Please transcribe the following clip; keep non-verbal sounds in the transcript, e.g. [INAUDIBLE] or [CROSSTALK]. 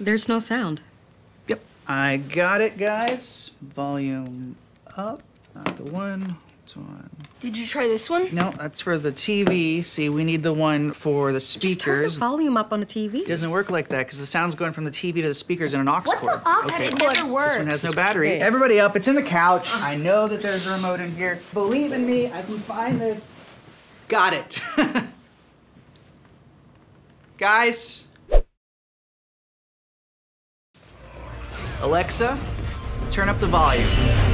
There's no sound. Yep, I got it, guys. Volume up, not the one. It's one. Did you try this one? No, that's for the TV. See, we need the one for the Just turn the volume up on the TV. It doesn't work like that because the sound's going from the TV to the speakers in an aux What's cord. an aux okay. cord? It never This works. one has no battery. Great. Everybody up, it's in the couch. I know that there's a remote in here. Believe in me, I can find this. Got it. [LAUGHS] Guys. Alexa, turn up the volume.